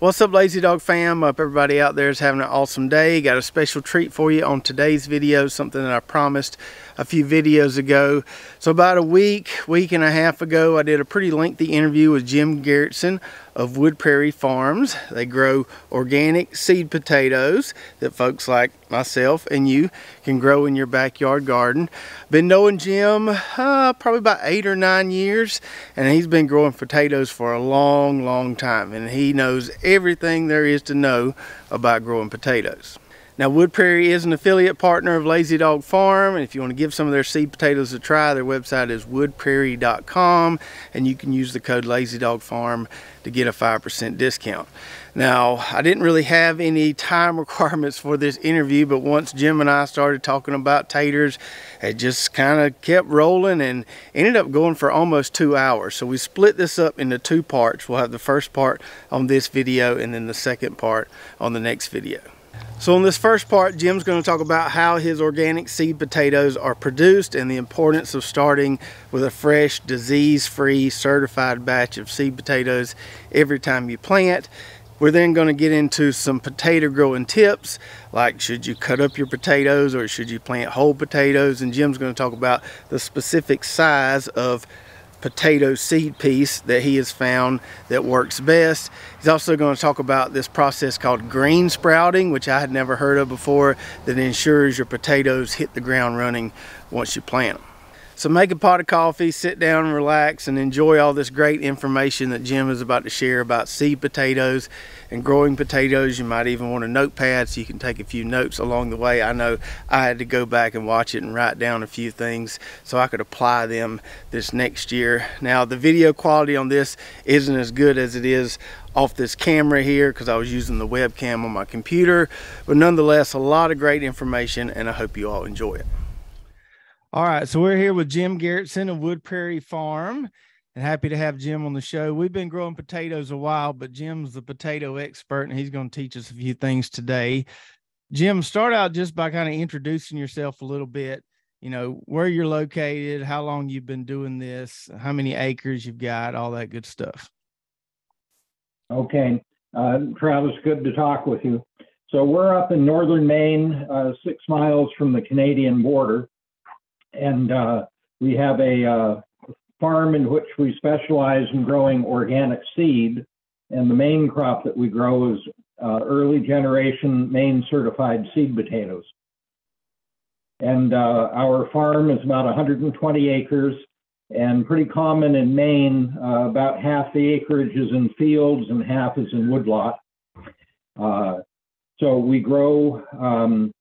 What's up Lazy Dog fam? Hope everybody out there is having an awesome day. Got a special treat for you on today's video, something that I promised a few videos ago. So about a week, week and a half ago, I did a pretty lengthy interview with Jim Gerritsen of Wood Prairie Farms. They grow organic seed potatoes that folks like myself and you can grow in your backyard garden. Been knowing Jim uh, probably about eight or nine years and he's been growing potatoes for a long, long time and he knows everything there is to know about growing potatoes. Now Wood Prairie is an affiliate partner of Lazy Dog Farm and if you want to give some of their seed potatoes a try their website is woodprairie.com and you can use the code Lazy Dog Farm to get a 5% discount. Now I didn't really have any time requirements for this interview but once Jim and I started talking about taters it just kind of kept rolling and ended up going for almost two hours. So we split this up into two parts. We'll have the first part on this video and then the second part on the next video. So in this first part, Jim's going to talk about how his organic seed potatoes are produced and the importance of starting with a fresh, disease-free, certified batch of seed potatoes every time you plant. We're then going to get into some potato growing tips, like should you cut up your potatoes or should you plant whole potatoes? And Jim's going to talk about the specific size of potato seed piece that he has found that works best. He's also going to talk about this process called green sprouting, which I had never heard of before, that ensures your potatoes hit the ground running once you plant them. So make a pot of coffee, sit down and relax and enjoy all this great information that Jim is about to share about seed potatoes and growing potatoes. You might even want a notepad so you can take a few notes along the way. I know I had to go back and watch it and write down a few things so I could apply them this next year. Now the video quality on this isn't as good as it is off this camera here because I was using the webcam on my computer, but nonetheless a lot of great information and I hope you all enjoy it. All right, so we're here with Jim Gerritsen of Wood Prairie Farm, and happy to have Jim on the show. We've been growing potatoes a while, but Jim's the potato expert, and he's going to teach us a few things today. Jim, start out just by kind of introducing yourself a little bit. You know where you're located, how long you've been doing this, how many acres you've got, all that good stuff. Okay, uh, Travis, good to talk with you. So we're up in northern Maine, uh, six miles from the Canadian border and uh, we have a uh, farm in which we specialize in growing organic seed. And the main crop that we grow is uh, early generation Maine certified seed potatoes. And uh, our farm is about 120 acres and pretty common in Maine. Uh, about half the acreage is in fields and half is in woodlot. Uh, so we grow um,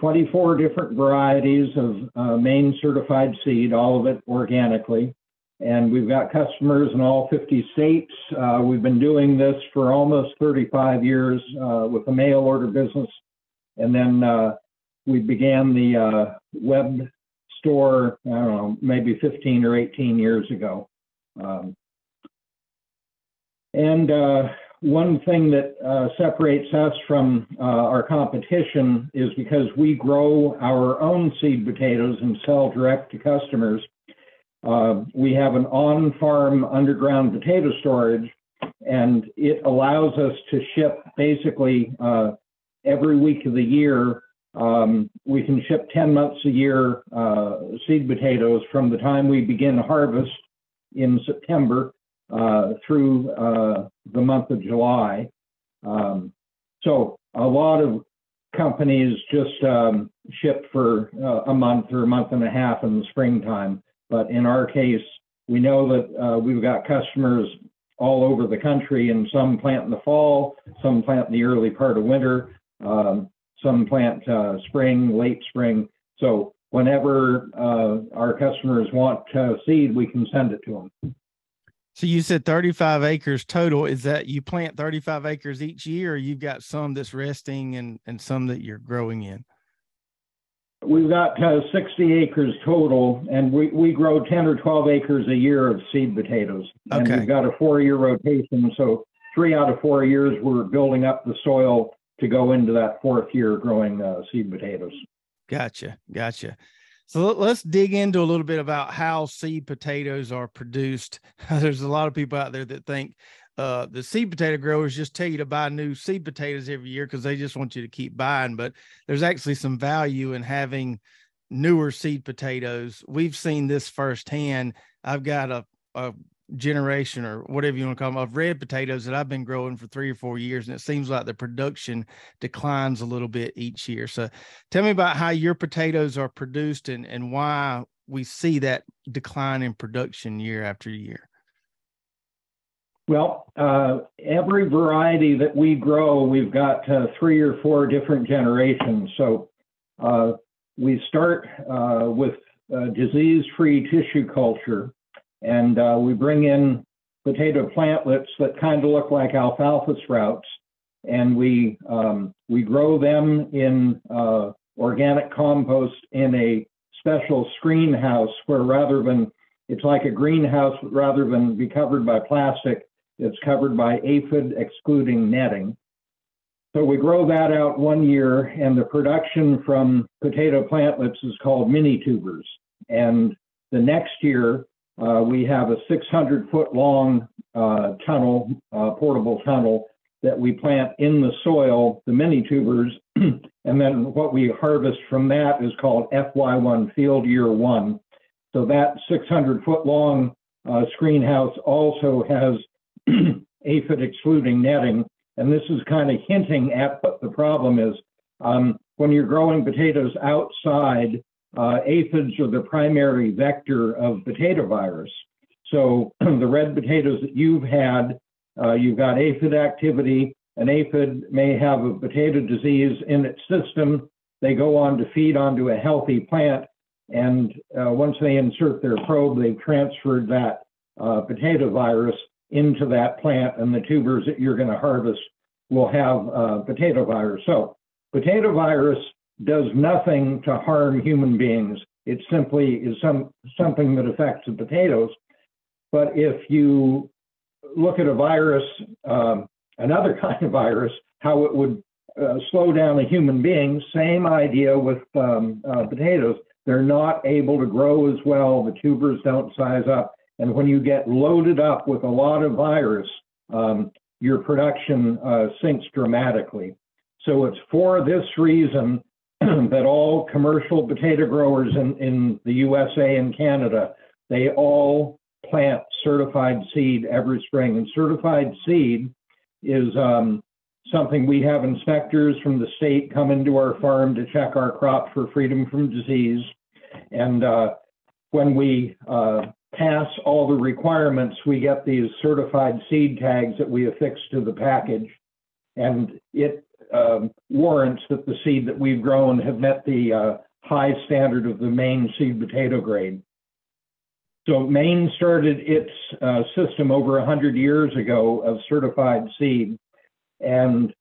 24 different varieties of uh, Maine certified seed, all of it organically. And we've got customers in all 50 states. Uh, we've been doing this for almost 35 years uh, with a mail order business. And then uh, we began the uh, web store, I don't know, maybe 15 or 18 years ago. Um, and uh, one thing that uh, separates us from uh, our competition is because we grow our own seed potatoes and sell direct to customers. Uh, we have an on farm underground potato storage, and it allows us to ship basically uh, every week of the year. Um, we can ship 10 months a year uh, seed potatoes from the time we begin harvest in September through uh, the month of July. Um, so a lot of companies just um, ship for uh, a month or a month and a half in the springtime. But in our case, we know that uh, we've got customers all over the country, and some plant in the fall, some plant in the early part of winter, um, some plant uh, spring, late spring. So whenever uh, our customers want seed, we can send it to them. So you said 35 acres total. Is that you plant 35 acres each year, or you've got some that's resting and, and some that you're growing in? We've got uh, 60 acres total, and we, we grow 10 or 12 acres a year of seed potatoes. And okay. we've got a four year rotation. So three out of four years, we're building up the soil to go into that fourth year growing uh, seed potatoes. Gotcha. Gotcha. So let's dig into a little bit about how seed potatoes are produced. There's a lot of people out there that think uh, the seed potato growers just tell you to buy new seed potatoes every year because they just want you to keep buying. But there's actually some value in having newer seed potatoes. We've seen this firsthand. I've got a, a generation or whatever you want to call them of red potatoes that I've been growing for three or four years, and it seems like the production declines a little bit each year. So tell me about how your potatoes are produced and, and why we see that decline in production year after year. Well, uh, every variety that we grow, we've got uh, three or four different generations. So uh, we start uh, with uh, disease-free tissue culture, and uh, we bring in potato plantlets that kind of look like alfalfa sprouts, and we um, we grow them in organic compost in a special screen house where rather than it's like a greenhouse, but rather than be covered by plastic, it's covered by aphid excluding netting. So we grow that out one year, and the production from potato plantlets is called mini tubers. And the next year, uh, we have a 600 foot long uh, tunnel, uh, portable tunnel that we plant in the soil, the mini tubers, and then what we harvest from that is called FY1 field year one. So that 600 foot long uh, screen house also has aphid excluding netting. And this is kind of hinting at what the problem is. Um, when you're growing potatoes outside, uh, aphids are the primary vector of potato virus. So the red potatoes that you've had, uh, you've got aphid activity. An aphid may have a potato disease in its system. They go on to feed onto a healthy plant. And uh, once they insert their probe, they've transferred that uh, potato virus into that plant, and the tubers that you're going to harvest will have uh, potato virus. So, potato virus does nothing to harm human beings. It simply is some something that affects the potatoes. But if you look at a virus, um, another kind of virus, how it would uh, slow down a human being, same idea with um, uh, potatoes. They're not able to grow as well. The tubers don't size up. And when you get loaded up with a lot of virus, um, your production uh, sinks dramatically. So it's for this reason that all commercial potato growers in, in the USA and Canada, they all plant certified seed every spring. And certified seed is um, something we have inspectors from the state come into our farm to check our crop for freedom from disease. And uh, when we uh, pass all the requirements, we get these certified seed tags that we affix to the package, and it um, warrants that the seed that we've grown have met the uh, high standard of the Maine seed potato grade. So Maine started its uh, system over 100 years ago of certified seed, and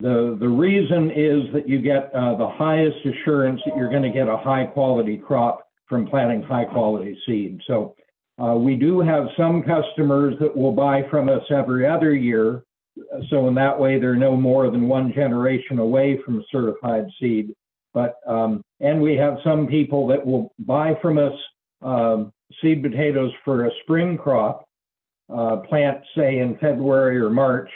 the, the reason is that you get uh, the highest assurance that you're going to get a high quality crop from planting high quality seed. So uh, we do have some customers that will buy from us every other year. So in that way, they're no more than one generation away from certified seed. But um, and we have some people that will buy from us um, seed potatoes for a spring crop, uh, plant say in February or March,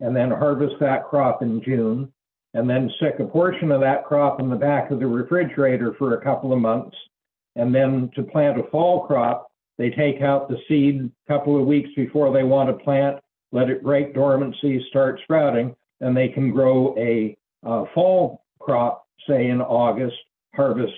and then harvest that crop in June, and then stick a portion of that crop in the back of the refrigerator for a couple of months, and then to plant a fall crop, they take out the seed a couple of weeks before they want to plant, let it break dormancy, start sprouting, and they can grow a uh, fall crop, say in August, harvest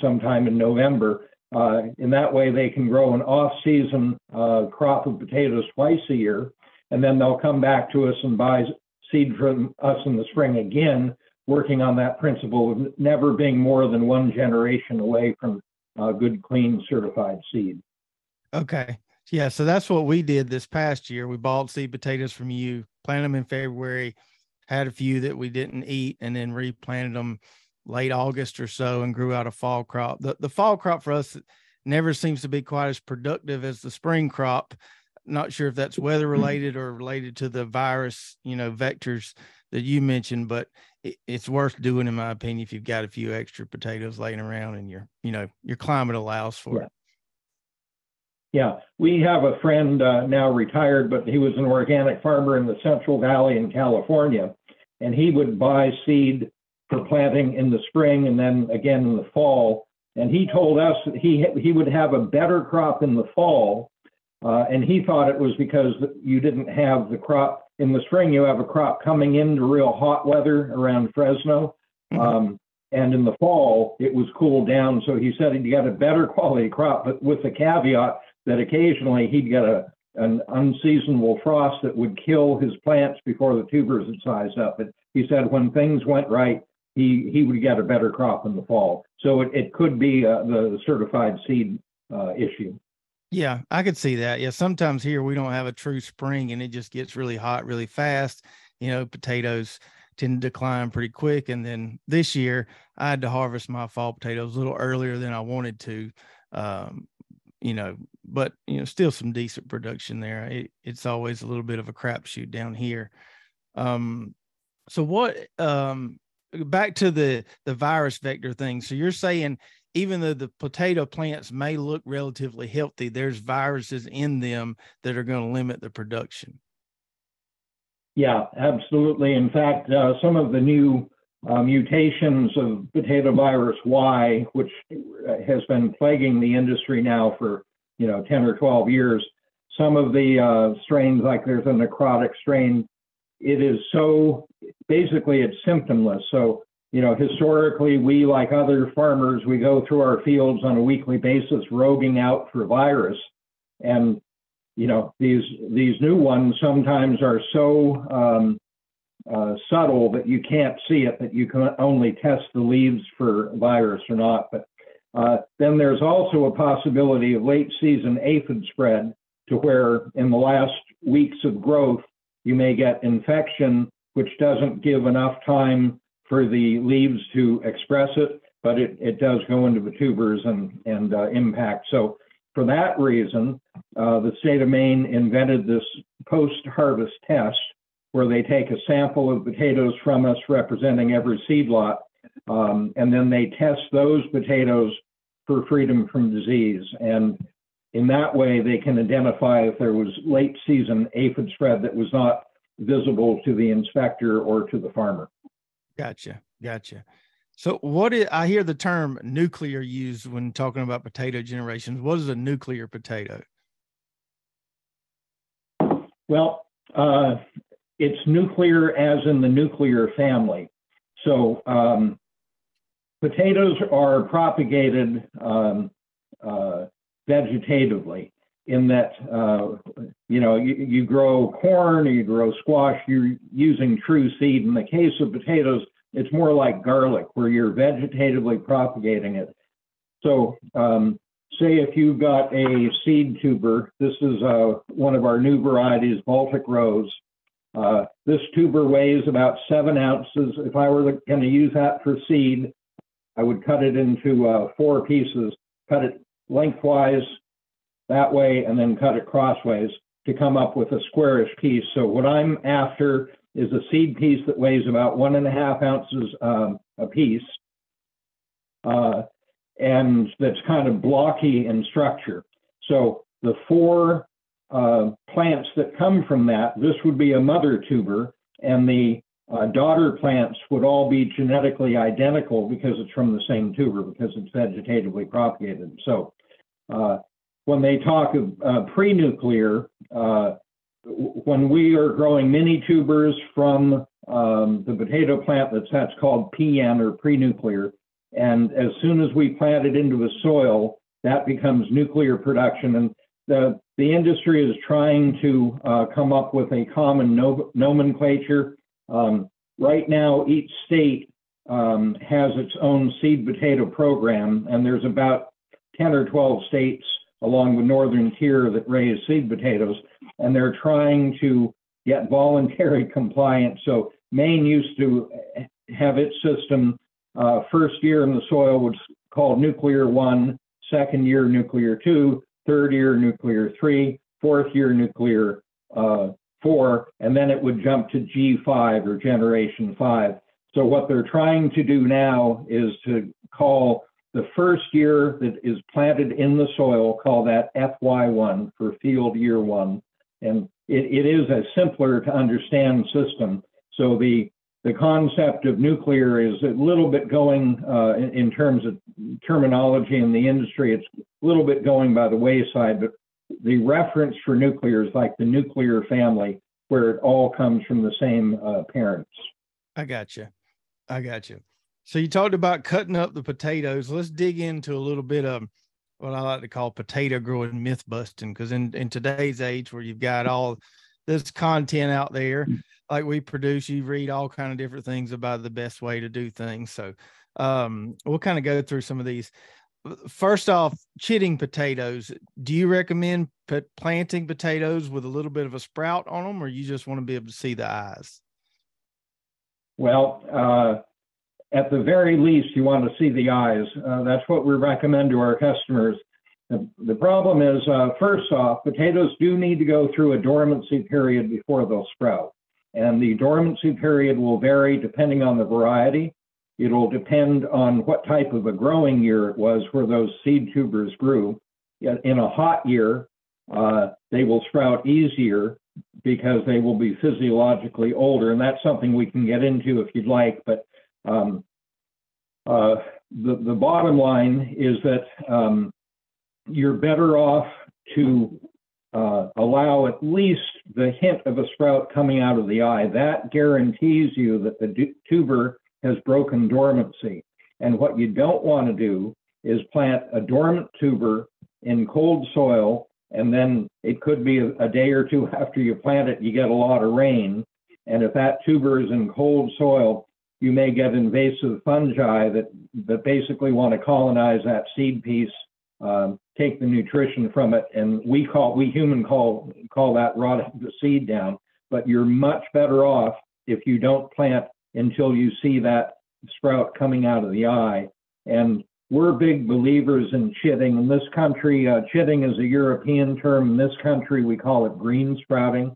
sometime in November. Uh, in that way, they can grow an off-season uh, crop of potatoes twice a year, and then they'll come back to us and buy seed from us in the spring again, working on that principle of never being more than one generation away from uh, good, clean, certified seed. Okay. Yeah. So that's what we did this past year. We bought seed potatoes from you, planted them in February, had a few that we didn't eat, and then replanted them late August or so and grew out a fall crop. The, the fall crop for us never seems to be quite as productive as the spring crop. Not sure if that's weather mm-hmm. related or related to the virus, you know, vectors that you mentioned, but it, it's worth doing in my opinion if you've got a few extra potatoes laying around and your you know your climate allows for yeah. it. Yeah, we have a friend uh, now retired, but he was an organic farmer in the Central Valley in California, and he would buy seed for planting in the spring and then again in the fall. And he told us that he he would have a better crop in the fall, uh, and he thought it was because you didn't have the crop in the spring. You have a crop coming into real hot weather around Fresno, mm-hmm. um, and in the fall it was cooled down. So he said he got a better quality crop, but with the caveat that occasionally he'd get a an unseasonable frost that would kill his plants before the tubers had sized up. But he said when things went right, he he would get a better crop in the fall. So it, it could be uh, the certified seed uh, issue. Yeah, I could see that. Yeah, sometimes here we don't have a true spring and it just gets really hot really fast. You know, potatoes tend to decline pretty quick. And then this year I had to harvest my fall potatoes a little earlier than I wanted to. Um, you know, but you know, still some decent production there. It, it's always a little bit of a crapshoot down here. Um, so what um back to the the virus vector thing. So you're saying even though the potato plants may look relatively healthy, there's viruses in them that are going to limit the production. Yeah, absolutely. In fact, uh, some of the new uh, mutations of potato virus Y, which has been plaguing the industry now for you know 10 or 12 years, some of the uh, strains, like there's a necrotic strain it is so basically it's symptomless. So, you know, historically, we, like other farmers, we go through our fields on a weekly basis, roguing out for virus. And, you know, these these new ones sometimes are so um, uh, subtle that you can't see it, that you can only test the leaves for virus or not. But uh, then there's also a possibility of late season aphid spread to where in the last weeks of growth, you may get infection, which doesn't give enough time for the leaves to express it, but it, it does go into the tubers and, and uh, impact. So for that reason, uh, the state of Maine invented this post-harvest test where they take a sample of potatoes from us representing every seed lot, um, and then they test those potatoes for freedom from disease. And in that way, they can identify if there was late season aphid spread that was not visible to the inspector or to the farmer. Gotcha. Gotcha. So, what is, I hear the term nuclear used when talking about potato generations. What is a nuclear potato? Well, uh, it's nuclear as in the nuclear family. So, um, potatoes are propagated um, uh, vegetatively in that uh, you know you, you, grow corn or you grow squash you're using true seed. In the case of potatoes it's more like garlic where you're vegetatively propagating it. So um, say if you've got a seed tuber this is uh, one of our new varieties baltic rose uh, this tuber weighs about seven ounces if i were going to use that for seed i would cut it into uh, four pieces cut it lengthwise that way and then cut it crossways to come up with a squarish piece. So what I'm after is a seed piece that weighs about one and a half ounces um, a piece, uh, and that's kind of blocky in structure. So the four uh, plants that come from that, this would be a mother tuber, and the uh, daughter plants would all be genetically identical because it's from the same tuber because it's vegetatively propagated. So uh, when they talk of uh, pre-nuclear, uh, when we are growing mini tubers from um, the potato plant, that's that's called PN or pre-nuclear, and as soon as we plant it into the soil, that becomes nuclear production. And the the industry is trying to uh, come up with a common no, nomenclature. Um, right now, each state um, has its own seed potato program, and there's about 10 or 12 states along the northern tier that raise seed potatoes, and they're trying to get voluntary compliance. So Maine used to have its system uh, first year in the soil was called nuclear one, second year nuclear two, third year nuclear three, fourth year nuclear uh, four, and then it would jump to G5 or generation five. So what they're trying to do now is to call the first year that is planted in the soil, call that FY1 for field year one. And it, it is a simpler to understand system. So the the concept of nuclear is a little bit going uh, in, in, terms of terminology in the industry. It's a little bit going by the wayside, but the reference for nuclear is like the nuclear family, where it all comes from the same uh, parents. I got you. I got you. So you talked about cutting up the potatoes. Let's dig into a little bit of what I like to call potato growing myth busting, because in in today's age where you've got all this content out there. Mm. like we produce you read all kind of different things about the best way to do things. So um, we'll kind of go through some of these. First off chitting potatoes. Do you recommend put, planting potatoes with a little bit of a sprout on them or you just want to be able to see the eyes? Well uh, at the very least you want to see the eyes. Uh, that's what we recommend to our customers the, the problem is, uh, first off, potatoes do need to go through a dormancy period before they'll sprout. And the dormancy period will vary depending on the variety. It'll depend on what type of a growing year it was where those seed tubers grew. In a hot year, uh, they will sprout easier because they will be physiologically older. And that's something we can get into if you'd like. But um, uh, the, the bottom line is that um, you're better off to uh, allow at least the hint of a sprout coming out of the eye. That guarantees you that the tuber has broken dormancy. And what you don't want to do is plant a dormant tuber in cold soil, and then it could be a, a day or two after you plant it, you get a lot of rain. And if that tuber is in cold soil, you may get invasive fungi that, that basically want to colonize that seed piece um, take the nutrition from it, and we call we human call call that rotting the seed down. But you're much better off if you don't plant until you see that sprout coming out of the eye. And we're big believers in chitting. In this country, uh, chitting is a European term. In this country, we call it green sprouting.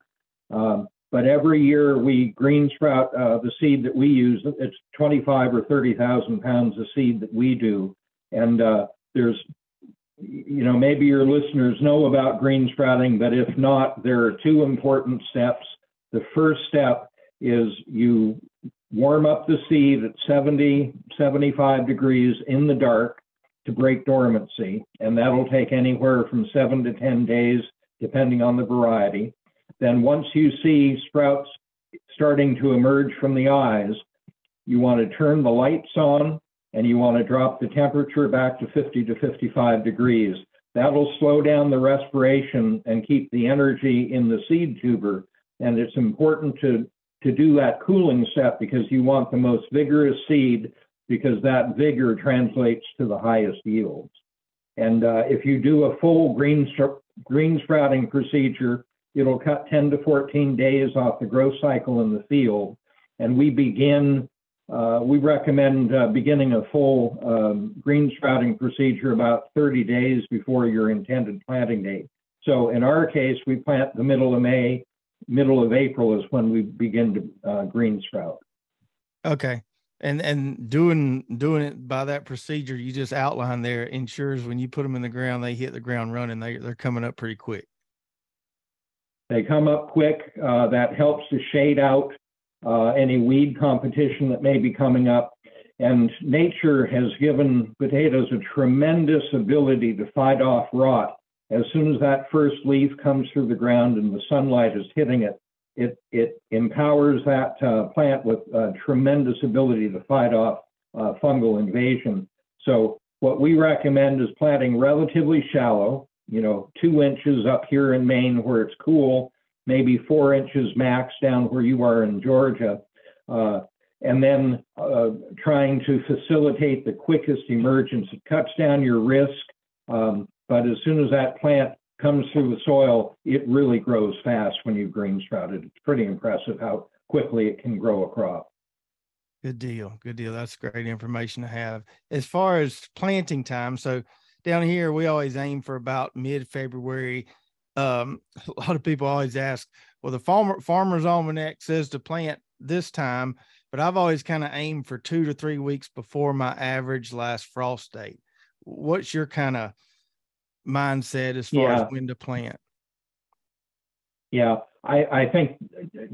Um, but every year we green sprout uh, the seed that we use. It's 25 or 30,000 pounds of seed that we do. And uh, there's you know, maybe your listeners know about green sprouting, but if not, there are two important steps. The first step is you warm up the seed at 70, 75 degrees in the dark to break dormancy, and that'll take anywhere from seven to 10 days, depending on the variety. Then once you see sprouts starting to emerge from the eyes, you want to turn the lights on and you want to drop the temperature back to 50 to 55 degrees. That'll slow down the respiration and keep the energy in the seed tuber. And it's important to, to do that cooling step because you want the most vigorous seed because that vigor translates to the highest yields. And uh, if you do a full green, green sprouting procedure, it'll cut 10 to 14 days off the growth cycle in the field. And we begin uh, we recommend uh, beginning a full um, green sprouting procedure about 30 days before your intended planting date. So in our case, we plant the middle of May, middle of April is when we begin to uh, green sprout. Okay. And and doing doing it by that procedure you just outlined there ensures when you put them in the ground, they hit the ground running. They they're coming up pretty quick. They come up quick. Uh, that helps to shade out uh, any weed competition that may be coming up. And nature has given potatoes a tremendous ability to fight off rot. As soon as that first leaf comes through the ground and the sunlight is hitting it, it, it empowers that uh, plant with a tremendous ability to fight off uh, fungal invasion. So what we recommend is planting relatively shallow, you know, two inches up here in Maine where it's cool, maybe four inches max down where you are in Georgia, uh, and then uh, trying to facilitate the quickest emergence. It cuts down your risk, um, but as soon as that plant comes through the soil, it really grows fast when you green sprout it. It's pretty impressive how quickly it can grow a crop. Good deal. Good deal. That's great information to have. As far as planting time, so down here we always aim for about mid February um, a lot of people always ask, well, the farmer farmer's almanac says to plant this time, but I've always kind of aimed for two to three weeks before my average last frost date. what's your kind of mindset as far yeah. as when to plant? Yeah, I, I think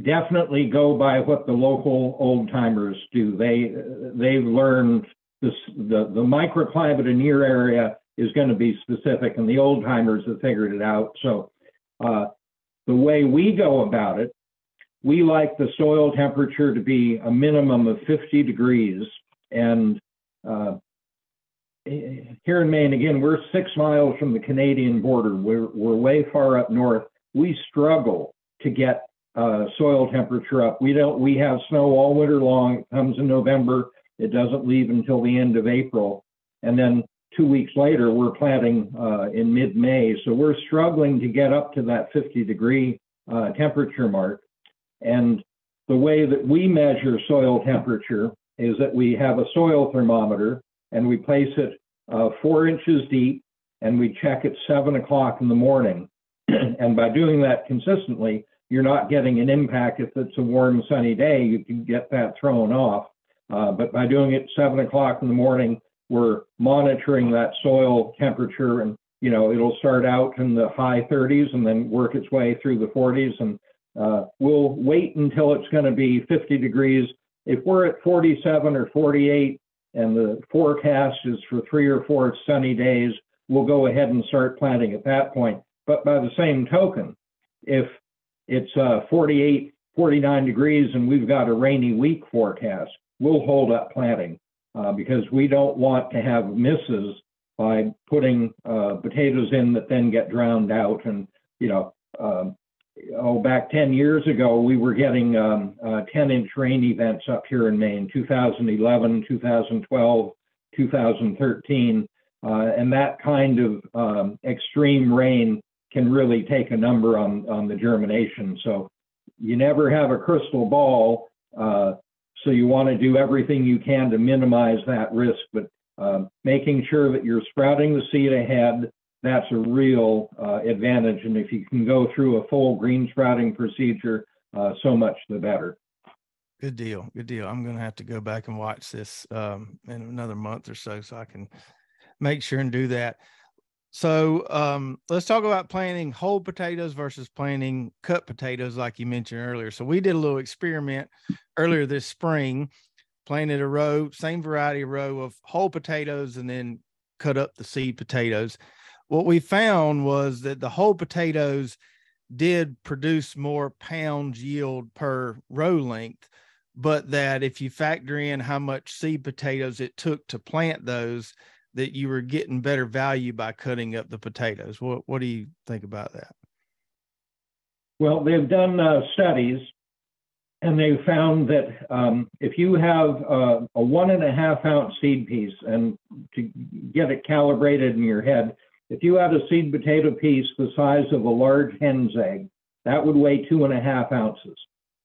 definitely go by what the local old timers do. They they've learned this the the microclimate in your area is going to be specific, and the old timers have figured it out. So uh, the way we go about it, we like the soil temperature to be a minimum of 50 degrees, and uh, here in Maine, again, we're six miles from the Canadian border. We're, we're way far up north. We struggle to get uh, soil temperature up. We don't. We have snow all winter long. It comes in November. It doesn't leave until the end of April, and then two weeks later we're planting uh, in mid-May. So we're struggling to get up to that 50 degree uh, temperature mark. And the way that we measure soil temperature is that we have a soil thermometer and we place it uh, four inches deep and we check at seven o'clock in the morning. and by doing that consistently, you're not getting an impact. If it's a warm, sunny day, you can get that thrown off. Uh, but by doing it seven o'clock in the morning, we're monitoring that soil temperature, and you know it'll start out in the high 30s and then work its way through the 40s. And uh, we'll wait until it's going to be 50 degrees. If we're at 47 or 48, and the forecast is for three or four sunny days, we'll go ahead and start planting at that point. But by the same token, if it's uh, 48, 49 degrees and we've got a rainy week forecast, we'll hold up planting uh, because we don't want to have misses by putting uh, potatoes in that then get drowned out. And, you know, um, oh, back 10 years ago, we were getting um, uh, 10 inch rain events up here in Maine, 2011, 2012, 2013. Uh, and that kind of um, extreme rain can really take a number on, on the germination. So you never have a crystal ball. Uh, so you want to do everything you can to minimize that risk, but uh, making sure that you're sprouting the seed ahead, that's a real uh, advantage. And if you can go through a full green sprouting procedure, uh, so much the better. Good deal. Good deal. I'm going to have to go back and watch this um, in another month or so, so I can make sure and do that. So um, let's talk about planting whole potatoes versus planting cut potatoes, like you mentioned earlier. So we did a little experiment earlier this spring, planted a row, same variety row of whole potatoes, and then cut up the seed potatoes. What we found was that the whole potatoes did produce more pounds yield per row length, but that if you factor in how much seed potatoes it took to plant those, that you were getting better value by cutting up the potatoes. What what do you think about that? Well, they've done uh, studies, and they've found that um, if you have uh, a one and a half ounce seed piece, and to get it calibrated in your head, if you had a seed potato piece the size of a large hen's egg, that would weigh two and a half ounces.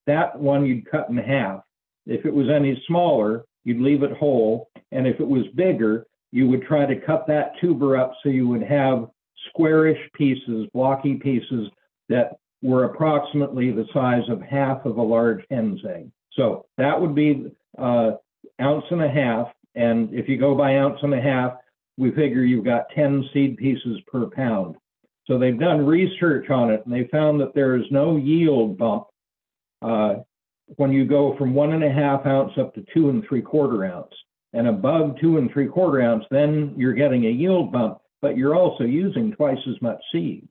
That one you'd cut in half. If it was any smaller, you'd leave it whole, and if it was bigger, you would try to cut that tuber up so you would have squarish pieces, blocky pieces that were approximately the size of half of a large hen's egg. So that would be uh, ounce and a half. And if you go by ounce and a half, we figure you've got 10 seed pieces per pound. So they've done research on it and they found that there is no yield bump uh, when you go from one and a half ounce up to two and three quarter ounce and above two and three quarter ounce, then you're getting a yield bump, but you're also using twice as much seed.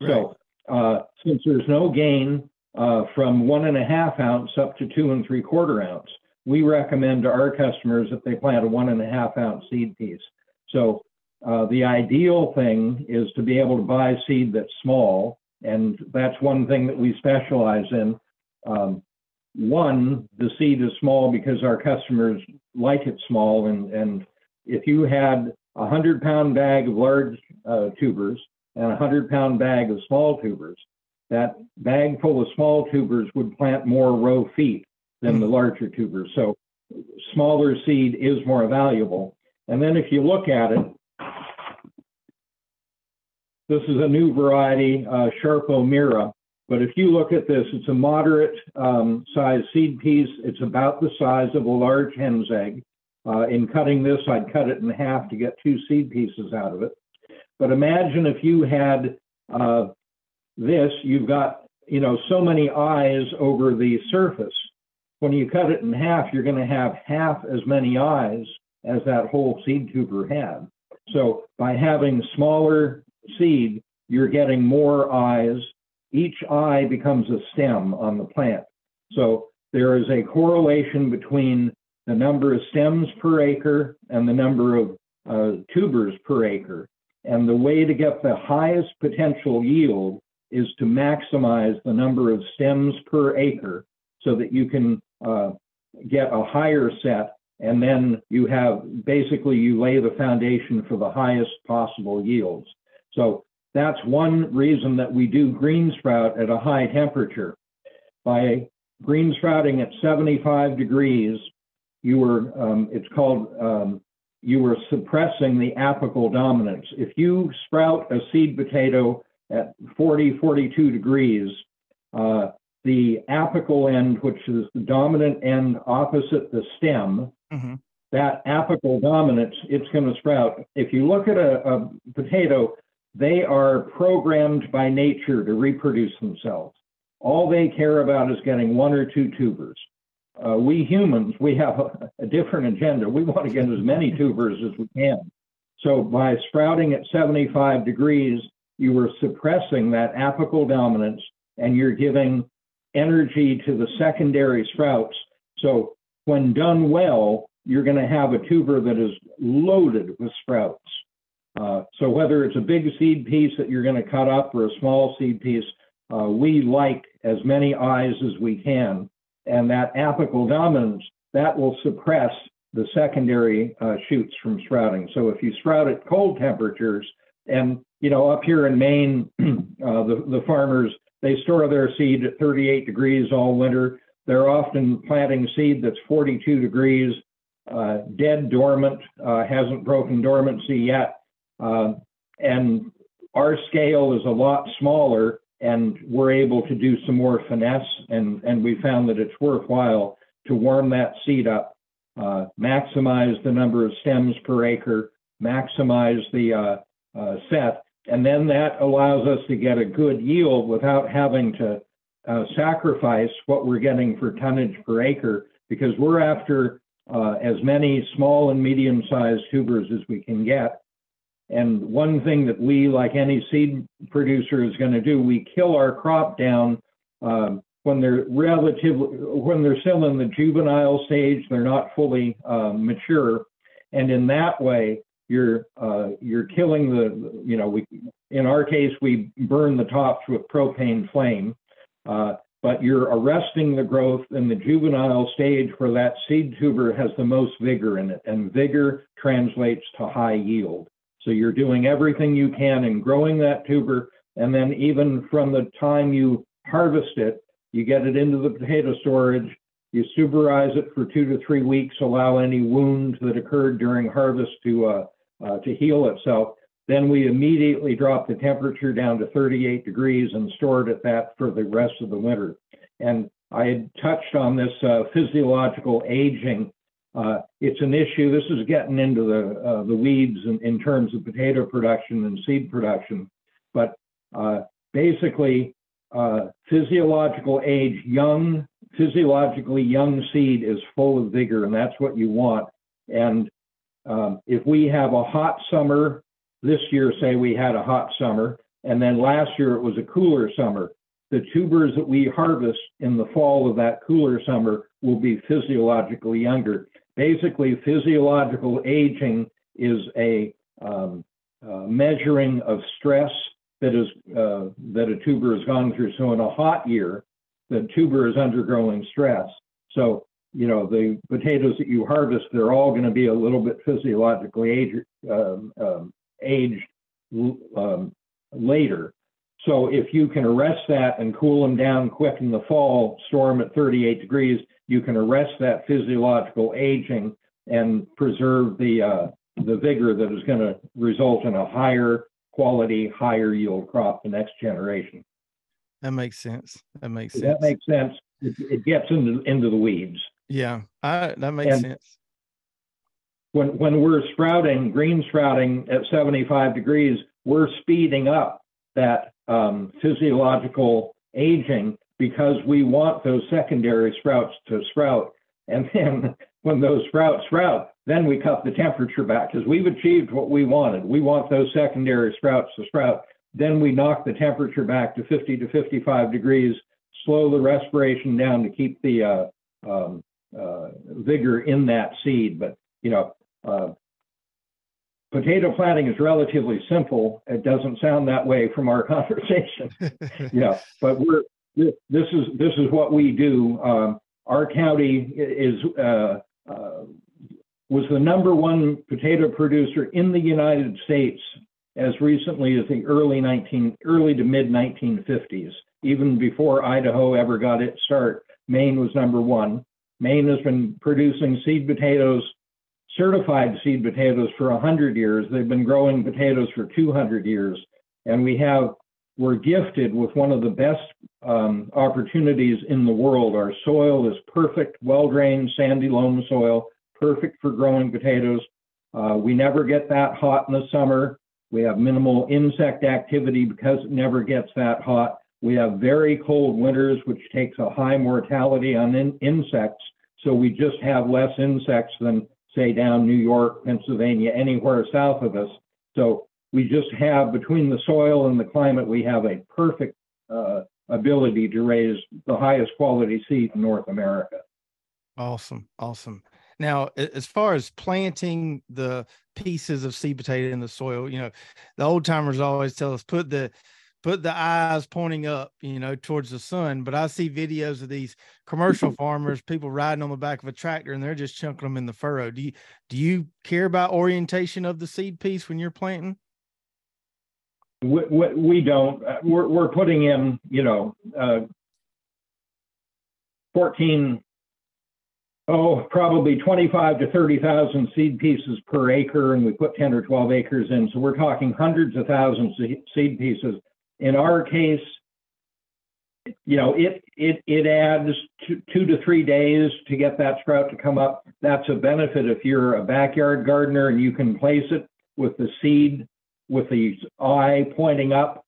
Right. So uh, since there's no gain uh, from one and a half ounce up to two and three quarter ounce, we recommend to our customers that they plant a one and a half ounce seed piece. So uh, the ideal thing is to be able to buy seed that's small, and that's one thing that we specialize in. Um, one, the seed is small because our customers like it small, and and if you had a hundred pound bag of large uh, tubers and a hundred pound bag of small tubers, that bag full of small tubers would plant more row feet than the larger tubers. So smaller seed is more valuable. And then if you look at it, this is a new variety, uh, Sarpo Mira. But if you look at this, it's a moderate um, size seed piece. It's about the size of a large hen's egg. Uh, in cutting this, I'd cut it in half to get two seed pieces out of it. But imagine if you had uh, this, you've got, you know, so many eyes over the surface. When you cut it in half, you're going to have half as many eyes as that whole seed tuber had. So by having smaller seed, you're getting more eyes. Each eye becomes a stem on the plant. So there is a correlation between the number of stems per acre and the number of uh, tubers per acre. And the way to get the highest potential yield is to maximize the number of stems per acre so that you can uh, get a higher set and then you have basically you lay the foundation for the highest possible yields. So that's one reason that we do green sprout at a high temperature. By green sprouting at 75 degrees, you were, um, it's called, um, you were suppressing the apical dominance. If you sprout a seed potato at 40, 42 degrees, uh, the apical end, which is the dominant end opposite the stem, mm-hmm. that apical dominance, it's going to sprout. If you look at a, a potato, they are programmed by nature to reproduce themselves. All they care about is getting one or two tubers. Uh, we humans, we have a, a different agenda. We want to get as many tubers as we can. So by sprouting at 75 degrees, you are suppressing that apical dominance and you're giving energy to the secondary sprouts. So when done well, you're going to have a tuber that is loaded with sprouts. Uh, so whether it's a big seed piece that you're going to cut up or a small seed piece, uh, we like as many eyes as we can. And that apical dominance, that will suppress the secondary uh, shoots from sprouting. So if you sprout at cold temperatures, and you know up here in Maine, uh, the the farmers they store their seed at 38 degrees all winter. They're often planting seed that's 42 degrees, uh, dead dormant, uh, hasn't broken dormancy yet. Uh, and our scale is a lot smaller, and we're able to do some more finesse. And, and we found that it's worthwhile to warm that seed up, uh, maximize the number of stems per acre, maximize the uh, uh, set, and then that allows us to get a good yield without having to uh, sacrifice what we're getting for tonnage per acre because we're after uh, as many small and medium sized tubers as we can get. And one thing that we, like any seed producer, is going to do, we kill our crop down um, when they're relatively, when they're still in the juvenile stage, they're not fully uh, mature. And in that way, you're uh, you're killing the you know we in our case we burn the tops with propane flame, uh, but you're arresting the growth in the juvenile stage where that seed tuber has the most vigor in it, and vigor translates to high yield. So you're doing everything you can in growing that tuber, and then even from the time you harvest it, you get it into the potato storage. You suberize it for two to three weeks, allow any wounds that occurred during harvest to uh, uh, to heal itself. Then we immediately drop the temperature down to 38 degrees and store it at that for the rest of the winter. And I had touched on this uh, physiological aging. Uh, it's an issue. This is getting into the uh, the weeds in, in, terms of potato production and seed production, but uh, basically, uh, physiological age, young, physiologically young seed is full of vigor, and that's what you want. And um, if we have a hot summer, this year, say we had a hot summer, and then last year it was a cooler summer, the tubers that we harvest in the fall of that cooler summer will be physiologically younger. Basically, physiological aging is a um, uh, measuring of stress that is uh, that a tuber has gone through. So in a hot year, the tuber is undergoing stress. So you know, the potatoes that you harvest, they're all going to be a little bit physiologically aged, um, um, aged um, later. So if you can arrest that and cool them down quick in the fall, store them at 38 degrees, you can arrest that physiological aging and preserve the uh, the vigor that is going to result in a higher quality, higher yield crop the next generation. That makes sense. That makes sense. That makes sense. It, it gets into into the weeds. Yeah, I, that makes and, sense. when when we're sprouting green sprouting at 75 degrees, we're speeding up that um, physiological aging because we want those secondary sprouts to sprout. And then when those sprouts sprout, then we cut the temperature back because we've achieved what we wanted. We want those secondary sprouts to sprout. Then we knock the temperature back to 50 to 55 degrees, slow the respiration down to keep the uh, um, uh, vigor in that seed. But you know, uh, potato planting is relatively simple. It doesn't sound that way from our conversation. yeah, but we're this is this is what we do. Um, our county is uh, uh, was the number one potato producer in the United States as recently as the early 19 early to mid 1950s. Even before Idaho ever got its start, Maine was number one. Maine has been producing seed potatoes certified seed potatoes for 100 years. They've been growing potatoes for 200 years. And we have, we're gifted with one of the best um, opportunities in the world. Our soil is perfect, well drained, sandy loam soil, perfect for growing potatoes. Uh, we never get that hot in the summer. We have minimal insect activity because it never gets that hot. We have very cold winters, which takes a high mortality on in insects. So we just have less insects than say down New York, Pennsylvania, anywhere south of us. So we just have between the soil and the climate, we have a perfect uh, ability to raise the highest quality seed in North America. Awesome, awesome. Now, as far as planting the pieces of seed potato in the soil, you know, the old timers always tell us put the put the eyes pointing up, you know, towards the sun. But I see videos of these commercial farmers, people riding on the back of a tractor, and they're just chunking them in the furrow. Do you do you care about orientation of the seed piece when you're planting? We, we, don't. Uh, we're we're putting in, you know, uh, 14 oh, probably 25 to 30,000 seed pieces per acre, and we put 10 or 12 acres in. So we're talking hundreds of thousands of seed pieces in our case, you know, it it it adds two, two to three days to get that sprout to come up. That's a benefit if you're a backyard gardener and you can place it with the seed with the eye pointing up.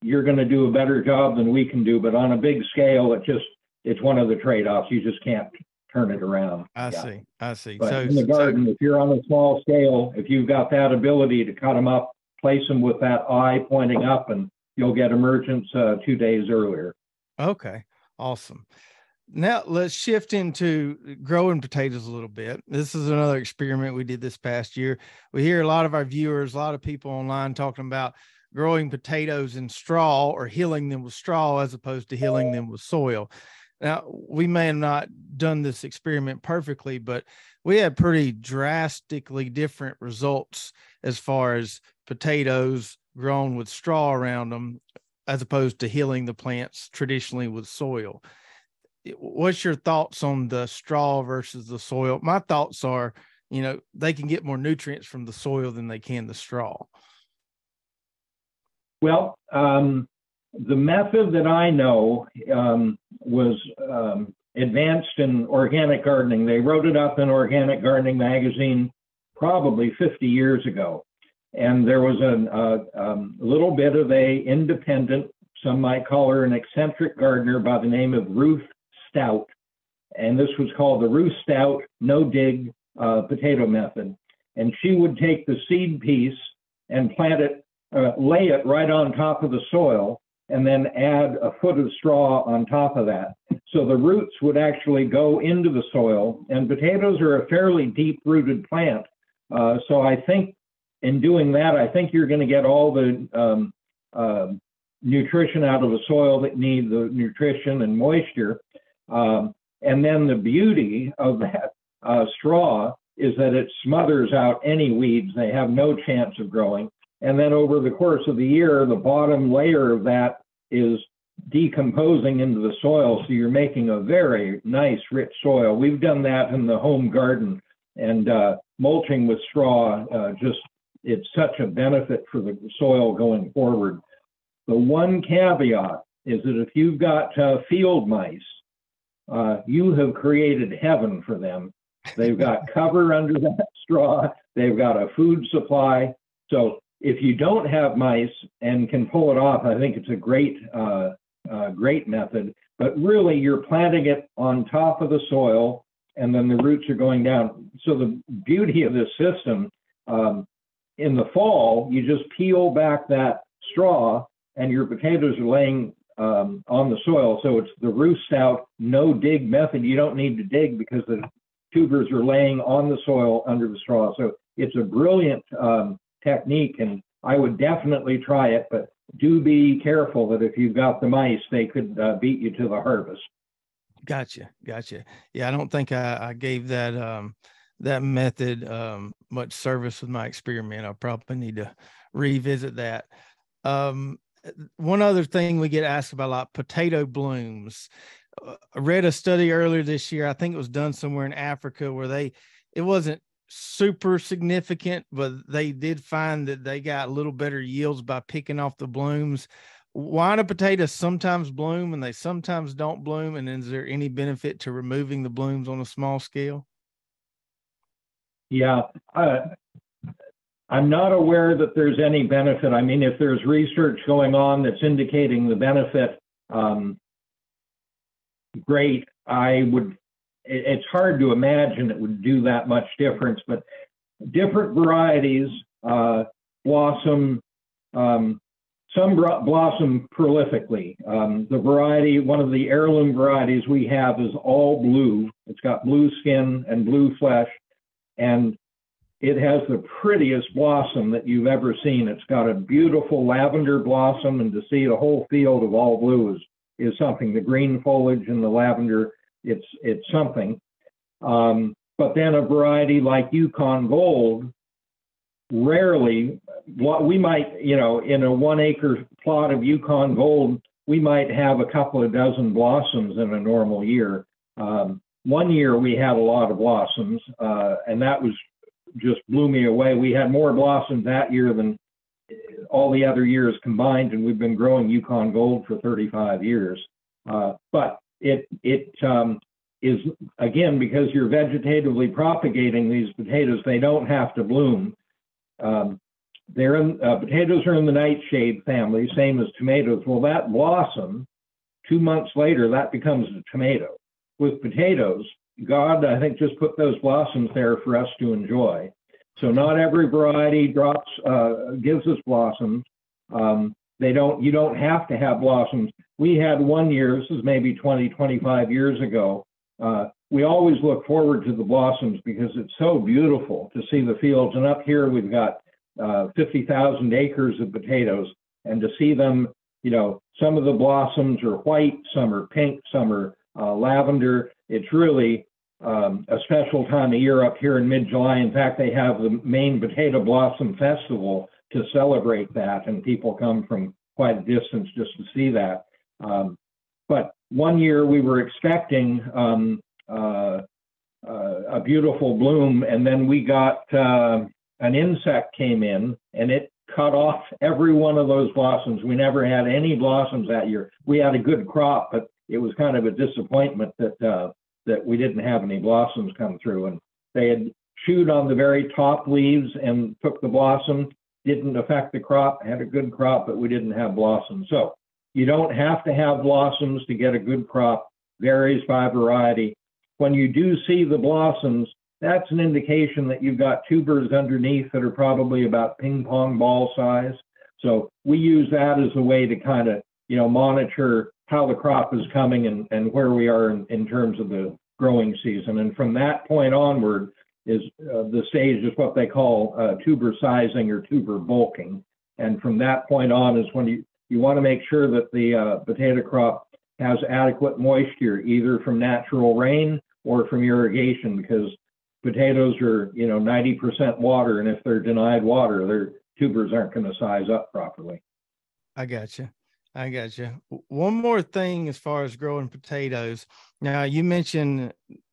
You're going to do a better job than we can do. But on a big scale, it just it's one of the trade-offs. You just can't turn it around. I yeah. see. I see. But so in the garden, so, if you're on a small scale, if you've got that ability to cut them up, place them with that eye pointing up, and you'll get emergence uh, two days earlier. Okay, awesome. Now let's shift into growing potatoes a little bit. This is another experiment we did this past year. We hear a lot of our viewers, a lot of people online talking about growing potatoes in straw or healing them with straw as opposed to healing them with soil. Now, we may have not done this experiment perfectly, but we had pretty drastically different results as far as potatoes grown with straw around them as opposed to healing the plants traditionally with soil. What's your thoughts on the straw versus the soil? My thoughts are, you know, they can get more nutrients from the soil than they can the straw. Well, um, the method that I know um, was um, advanced in organic gardening. They wrote it up in Organic Gardening magazine probably 50 years ago and there was a, a um, little bit of a independent, some might call her an eccentric gardener by the name of Ruth Stout, and this was called the Ruth Stout no dig uh, potato method. And she would take the seed piece and plant it, uh, lay it right on top of the soil, and then add a foot of straw on top of that. So the roots would actually go into the soil, and potatoes are a fairly deep rooted plant. Uh, so I think in doing that, I think you're going to get all the um, uh, nutrition out of the soil that need the nutrition and moisture. Um, and then the beauty of that uh, straw is that it smothers out any weeds. They have no chance of growing. And then over the course of the year, the bottom layer of that is decomposing into the soil. So you're making a very nice, rich soil. We've done that in the home garden and uh, mulching with straw uh, just it's such a benefit for the soil going forward. The one caveat is that if you've got uh, field mice, uh, you have created heaven for them They've got cover under that straw. They've got a food supply. So if you don't have mice and can pull it off, I think it's a great, uh, uh, great method. But really, you're planting it on top of the soil, and then the roots are going down. So the beauty of this system, um, in the fall, you just peel back that straw, and your potatoes are laying um, on the soil. So it's the Ruth Stout, no dig method. You don't need to dig because the tubers are laying on the soil under the straw. So it's a brilliant um, technique, and I would definitely try it. But do be careful that if you've got the mice, they could uh, beat you to the harvest. Gotcha, gotcha. Yeah, I don't think I, I gave that um, that method um, much service with my experiment. I'll probably need to revisit that. Um, one other thing we get asked about a lot potato blooms. Uh, I read a study earlier this year. I think it was done somewhere in Africa where they it wasn't super significant, but they did find that they got a little better yields by picking off the blooms. Why do potatoes sometimes bloom and they sometimes don't bloom? And is there any benefit to removing the blooms on a small scale? Yeah, uh, I'm not aware that there's any benefit. I mean, if there's research going on that's indicating the benefit, um, great. I would it's hard to imagine it would do that much difference, but different varieties uh, blossom, um, some blossom prolifically. Um, the variety, one of the heirloom varieties we have is all blue. It's got blue skin and blue flesh, and it has the prettiest blossom that you've ever seen. It's got a beautiful lavender blossom, and to see a whole field of all blue is, is something. The green foliage and the lavender it's it's something. Um, but then a variety like Yukon Gold, rarely, what we might, you know, in a one acre plot of Yukon Gold, we might have a couple of dozen blossoms in a normal year. Um, one year we had a lot of blossoms, uh, and that was just blew me away. We had more blossoms that year than all the other years combined, and we've been growing Yukon Gold for 35 years. Uh, but it it um, is again because you're vegetatively propagating these potatoes. They don't have to bloom. Um, they're in, uh, potatoes are in the nightshade family, same as tomatoes. Well, that blossom, two months later, that becomes a tomato. With potatoes, God, I think, just put those blossoms there for us to enjoy. So not every variety drops uh, gives us blossoms. Um, they don't. You don't have to have blossoms we had one year, this is maybe 20, 25 years ago. Uh, we always look forward to the blossoms because it's so beautiful to see the fields. And up here, we've got uh, 50,000 acres of potatoes. And to see them, you know, some of the blossoms are white, some are pink, some are uh, lavender. It's really um, a special time of year up here in mid July. In fact, they have the Maine Potato Blossom Festival to celebrate that, and people come from quite a distance just to see that. Um, but one year we were expecting um, uh, uh, a beautiful bloom, and then we got uh, an insect came in and it cut off every one of those blossoms. We never had any blossoms that year. We had a good crop, but it was kind of a disappointment that uh, that we didn't have any blossoms come through. And they had chewed on the very top leaves and took the blossom. Didn't affect the crop. Had a good crop, but we didn't have blossoms. So you don't have to have blossoms to get a good crop, varies by variety. When you do see the blossoms, that's an indication that you've got tubers underneath that are probably about ping pong ball size. So we use that as a way to kind of, you know, monitor how the crop is coming and, and where we are in, in terms of the growing season. And from that point onward is uh, the stage is what they call uh, tuber sizing or tuber bulking. And from that point on is when you you want to make sure that the uh, potato crop has adequate moisture, either from natural rain or from irrigation, because potatoes are, you know, 90% water, and if they're denied water, their tubers aren't going to size up properly. I got you. I got you. One more thing as far as growing potatoes. Now, you mentioned,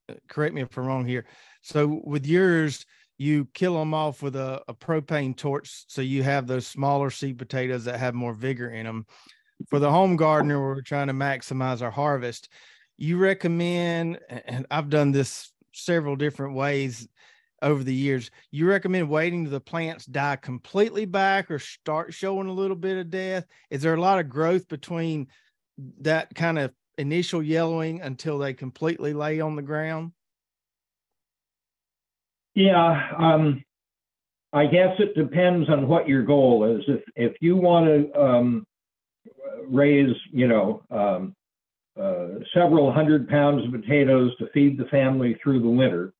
uh, correct me if I'm wrong here. So, with yours, you kill them off with a, a propane torch so you have those smaller seed potatoes that have more vigor in them for the home gardener we're trying to maximize our harvest you recommend and i've done this several different ways over the years. You recommend waiting till the plants die completely back or start showing a little bit of death? Is there a lot of growth between that kind of initial yellowing until they completely lay on the ground? Yeah, um, I guess it depends on what your goal is. If if you want to um, raise, you know, um, uh, several hundred pounds of potatoes to feed the family through the winter,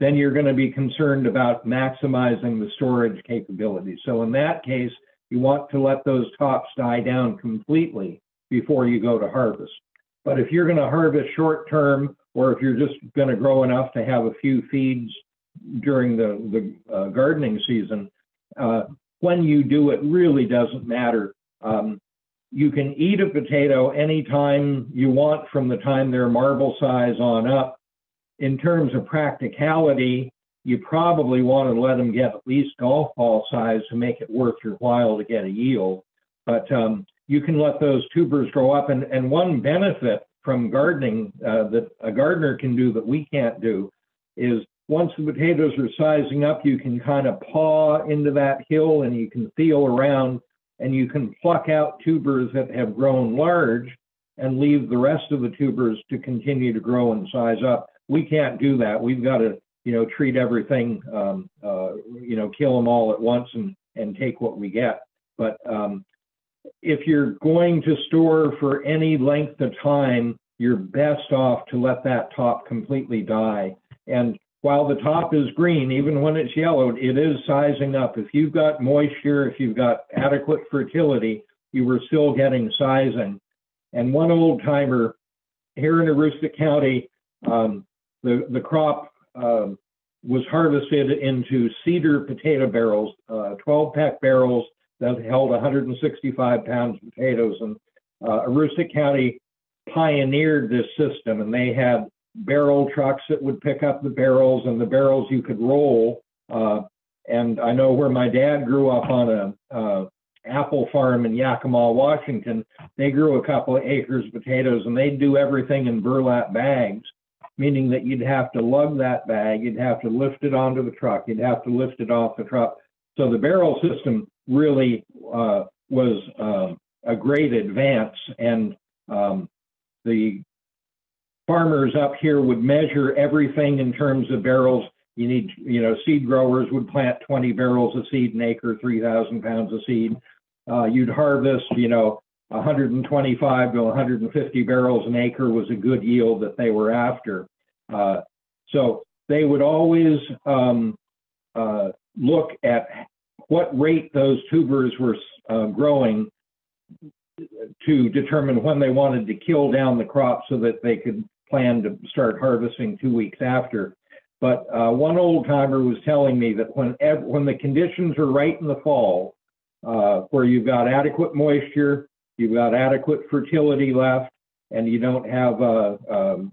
then you're going to be concerned about maximizing the storage capability. So in that case, you want to let those tops die down completely before you go to harvest. But if you're going to harvest short term, or if you're just going to grow enough to have a few feeds during the, the uh, gardening season, uh, when you do it really doesn't matter. Um, you can eat a potato anytime you want from the time they're marble size on up. In terms of practicality, you probably want to let them get at least golf ball size to make it worth your while to get a yield. But um, you can let those tubers grow up. And, and one benefit from gardening uh, that a gardener can do that we can't do is once the potatoes are sizing up, you can kind of paw into that hill and you can feel around and you can pluck out tubers that have grown large and leave the rest of the tubers to continue to grow and size up. We can't do that. We've got to, you know, treat everything, um, uh, you know, kill them all at once and, and take what we get. But um, if you're going to store for any length of time, you're best off to let that top completely die. And while the top is green, even when it's yellowed, it is sizing up. If you've got moisture, if you've got adequate fertility, you were still getting sizing. And one old timer here in Aroostook County, um, the, the crop uh, was harvested into cedar potato barrels, uh, 12 pack barrels that held 165 pounds of potatoes. And uh, Aroostook County pioneered this system, and they had barrel trucks that would pick up the barrels and the barrels you could roll. Uh, and I know where my dad grew up on a uh, apple farm in Yakima, Washington. They grew a couple of acres of potatoes and they'd do everything in burlap bags, meaning that you'd have to lug that bag, you'd have to lift it onto the truck, you'd have to lift it off the truck. So the barrel system really uh, was uh, a great advance, and um, the farmers up here would measure everything in terms of barrels. You need, you know, seed growers would plant 20 barrels of seed an acre, 3,000 pounds of seed. Uh, you'd harvest, you know, 125 to 150 barrels an acre was a good yield that they were after. Uh, so they would always um, uh, look at what rate those tubers were uh, growing to determine when they wanted to kill down the crop so that they could plan to start harvesting two weeks after. But uh, one old timer was telling me that when when the conditions are right in the fall, uh, where you've got adequate moisture, you've got adequate fertility left, and you don't have uh, um,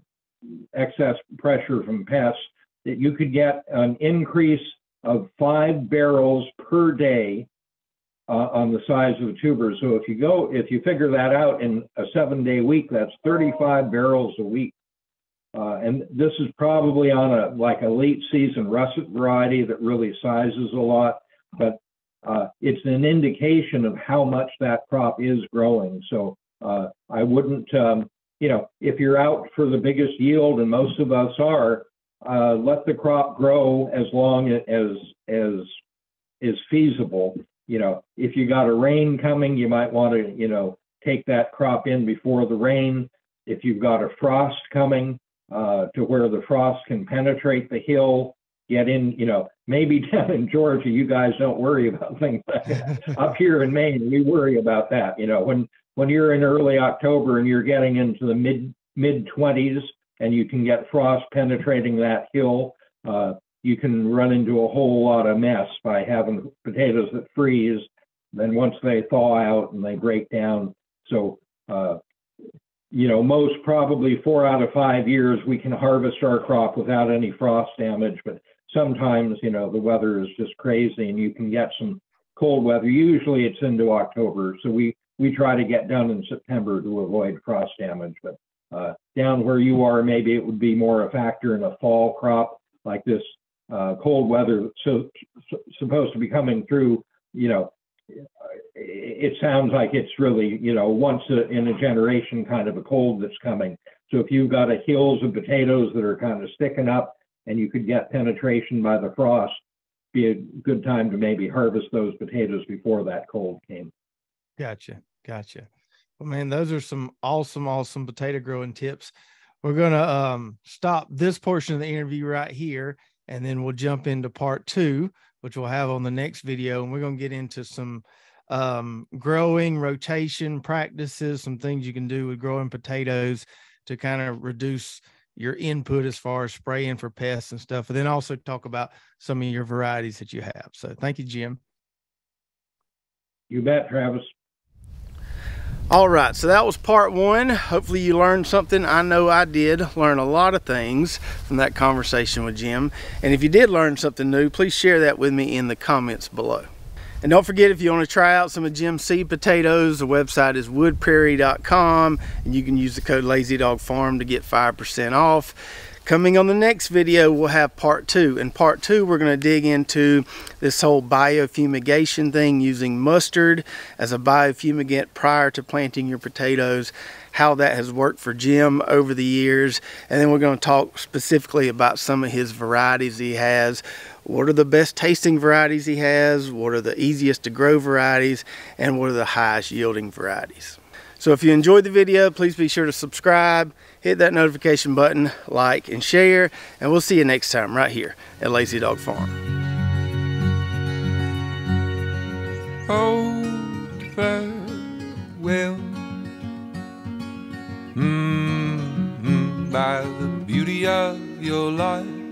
excess pressure from pests, that you could get an increase of five barrels per day uh, on the size of the tubers. So if you go, if you figure that out in a seven-day week, that's 35 barrels a week. Uh, and this is probably on a like a late season russet variety that really sizes a lot, but uh, it's an indication of how much that crop is growing. So uh, I wouldn't, um, you know, if you're out for the biggest yield, and most of us are, uh, let the crop grow as long as as is feasible. You know, if you got a rain coming, you might want to, you know, take that crop in before the rain. If you've got a frost coming, uh, to where the frost can penetrate the hill, get in, you know, maybe down in Georgia, you guys don't worry about things like that. Up here in Maine, we worry about that. You know, when when you're in early October and you're getting into the mid mid 20s and you can get frost penetrating that hill, uh, you can run into a whole lot of mess by having potatoes that freeze. Then once they thaw out and they break down, so uh, you know, most probably four out of five years we can harvest our crop without any frost damage, but sometimes, you know, the weather is just crazy and you can get some cold weather. Usually it's into October, so we we try to get done in September to avoid frost damage. But Uh, down where you are, maybe it would be more a factor in a fall crop like this uh, cold weather so, so, supposed to be coming through. You know, it sounds like it's really you know once a, in a generation kind of a cold that's coming. So if you've got a hills of potatoes that are kind of sticking up and you could get penetration by the frost, be a good time to maybe harvest those potatoes before that cold came. Gotcha. Gotcha. Well, man, those are some awesome, awesome potato growing tips. We're going to um, stop this portion of the interview right here, and then we'll jump into part two, which we'll have on the next video. And we're going to get into some um, growing rotation practices, some things you can do with growing potatoes to kind of reduce your input as far as spraying for pests and stuff, and then also talk about some of your varieties that you have. So thank you, Jim. You bet, Travis. All right, so that was part one. Hopefully, you learned something. I know I did learn a lot of things from that conversation with Jim. And if you did learn something new, please share that with me in the comments below. And don't forget, if you want to try out some of Jim's seed potatoes, the website is woodprairie.com, and you can use the code LazyDogFarm to get 5% off. Coming on the next video, we'll have part two. In part two, we're going to dig into this whole biofumigation thing using mustard as a biofumigant prior to planting your potatoes, how that has worked for Jim over the years. And then we're going to talk specifically about some of his varieties he has what are the best tasting varieties he has, what are the easiest to grow varieties, and what are the highest yielding varieties. So if you enjoyed the video, please be sure to subscribe, hit that notification button, like, and share, and we'll see you next time right here at Lazy Dog Farm. Old farewell mm -hmm, by the beauty of your life.